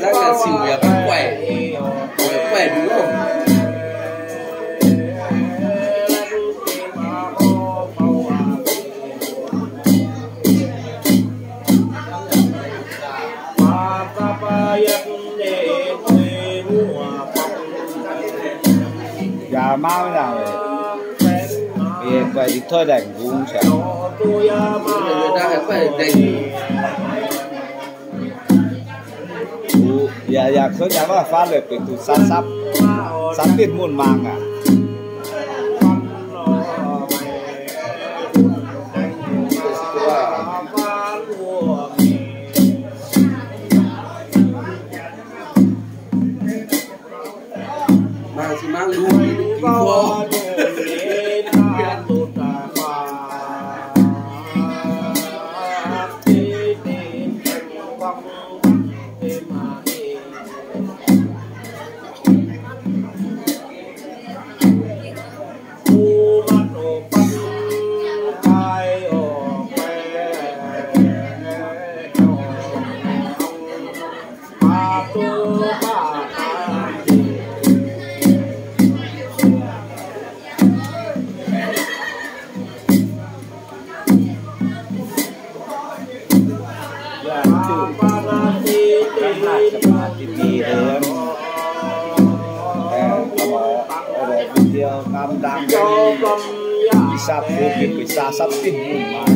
Giác là xỉu nhà bắt Dạ mau thế nào vậy? Vì vậy thì thôi đành cũng sẽ Người ta phải khỏe đành Dạ dạ số nhà mà phát được cái tụ sát sắp. Sắp tiền muôn mang à? ya kamdang cokom ya bisa bukit bisa sepi rumah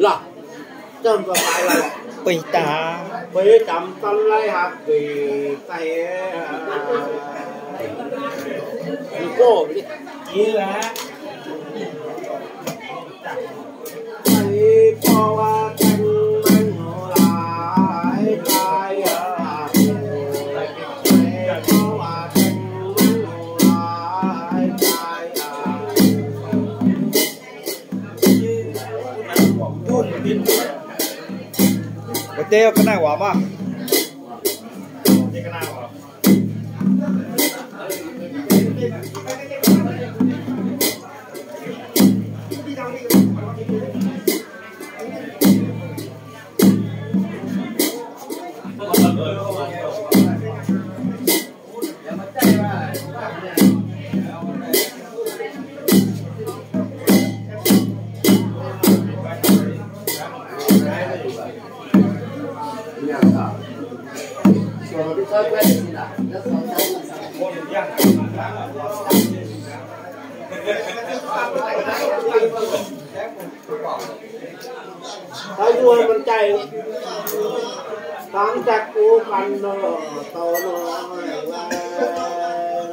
là chân vào phải là Bây ta với chậm tâm lấy hạt vì tay cô đi chỉ là Hãy Cái tiêu cái đây tám chắc cú khăn nó to nó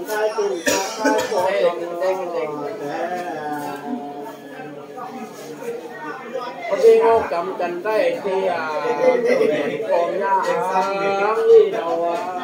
ra chúng ta có cho nó đi ngô cầm cần đây thì à còn nha ăn đi đâu à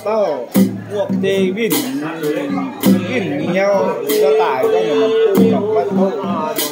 สีฟัดโต้าพวกเจวินวินเงี้ยวก็ตายก็เหมือนมันกูกับฟัดโต้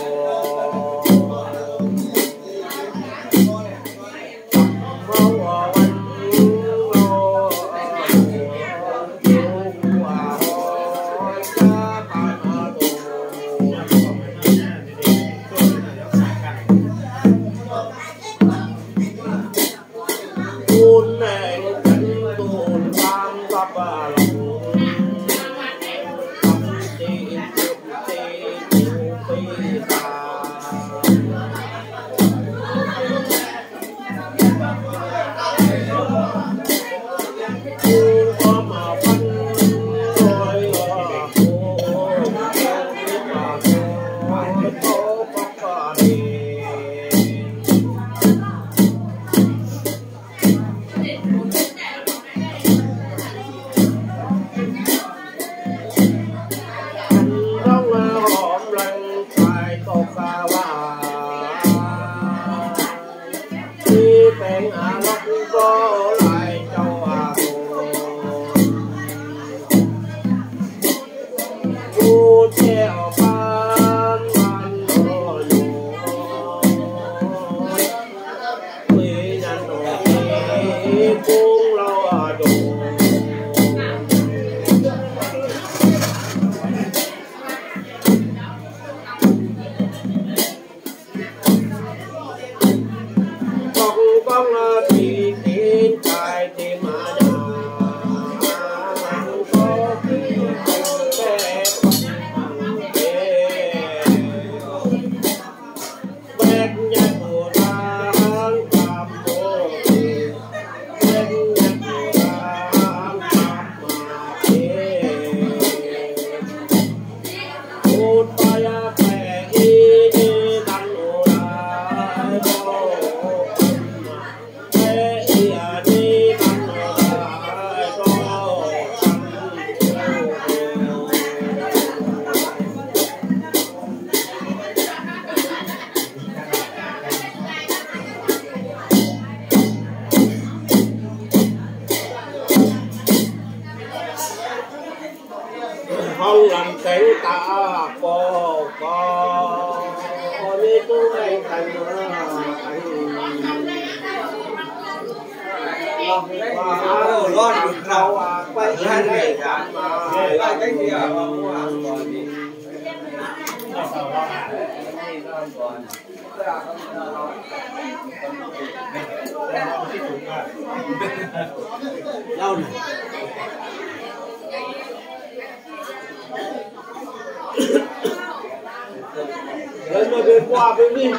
ไปวิ่ง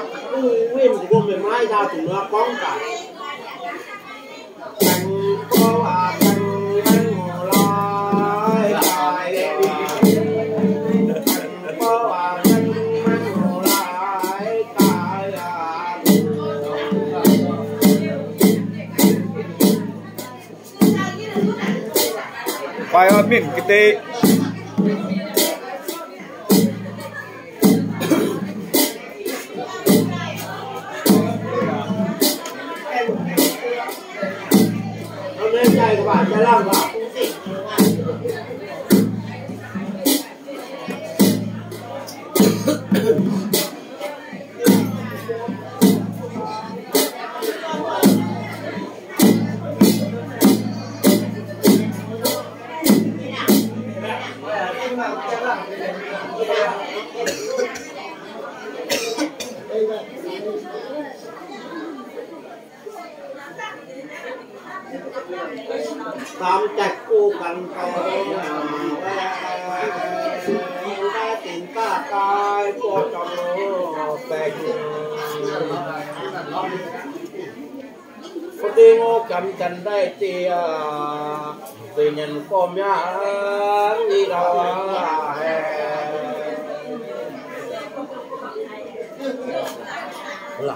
วิ่งรวมเป็นไม้ดาวถึงเนื้อป้องกันมันก็อาจมันมันหัวลอยตายมันก็อาจมันมันหัวลอยตายอะไปอะมิ่งกิติ đây các bạn sẽ tam trạch cô cần cầu hiện ra tình ta tai cô trong bèn. Có tiếng ô cầm chân đây thì tự nhiên có mía đi đâu là.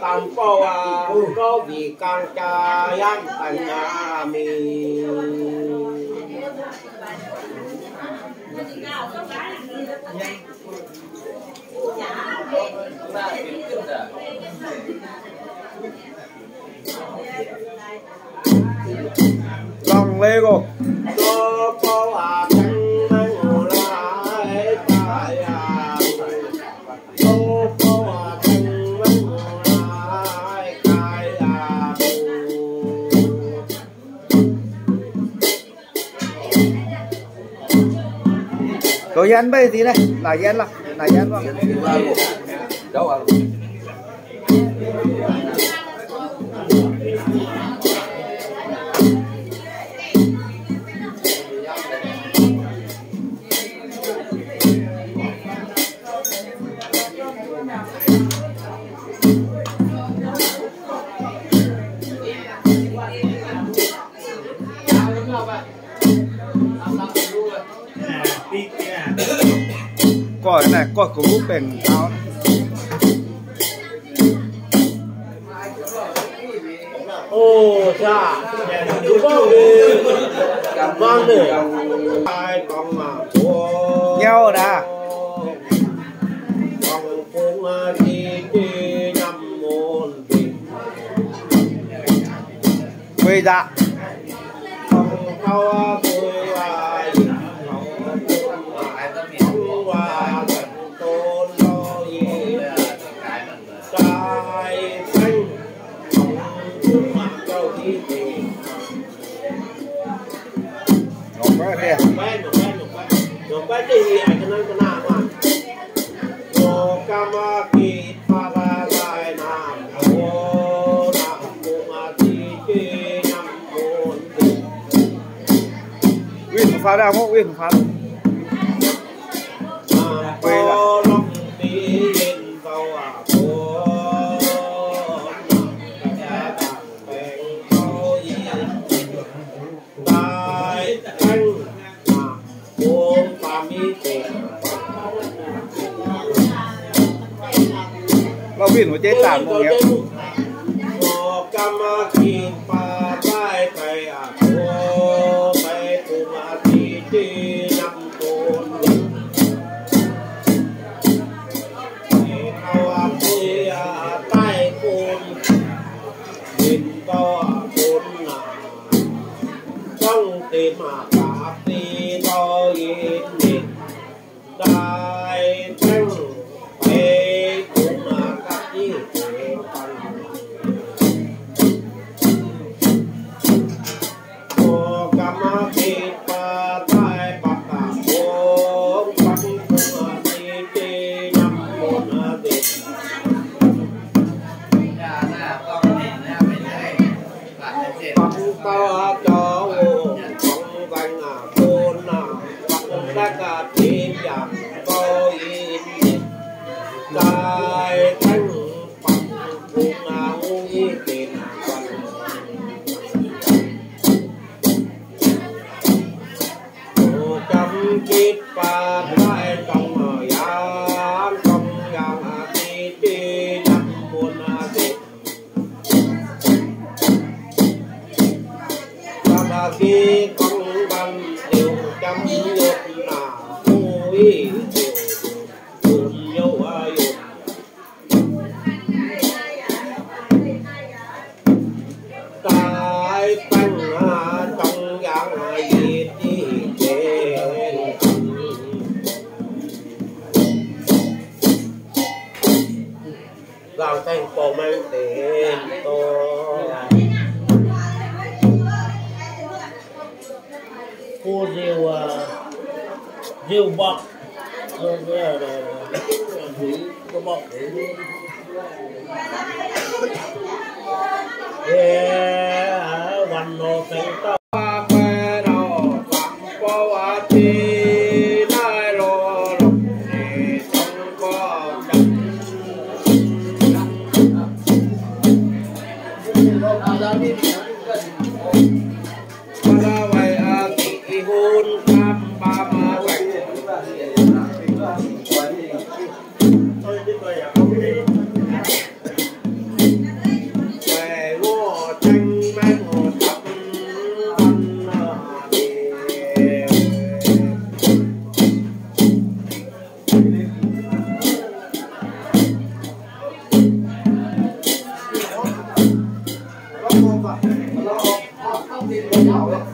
tam po a à, có vì can cha yan tan nhà mi Long Lego. Go, go, ah. Đồ dân bây tí này, là dân lắm, là dân luôn Đâu à? và cũng lúc bèn tao ô cha chú bao đi cảm ơn đi ai con mà của nhau đã con cũng chi chi năm môn bình, bây giờ con cao 发大货为什么发？ เจ๊สามโมงเนี้ยโต้มมา 公鸡 nhiều bọc rồi là hủy có bọc để Yeah, one more thing. mà không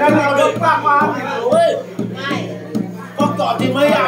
นั้นเราลดปากมาเลยฮ้ยต้องตอบจริงไหมอะ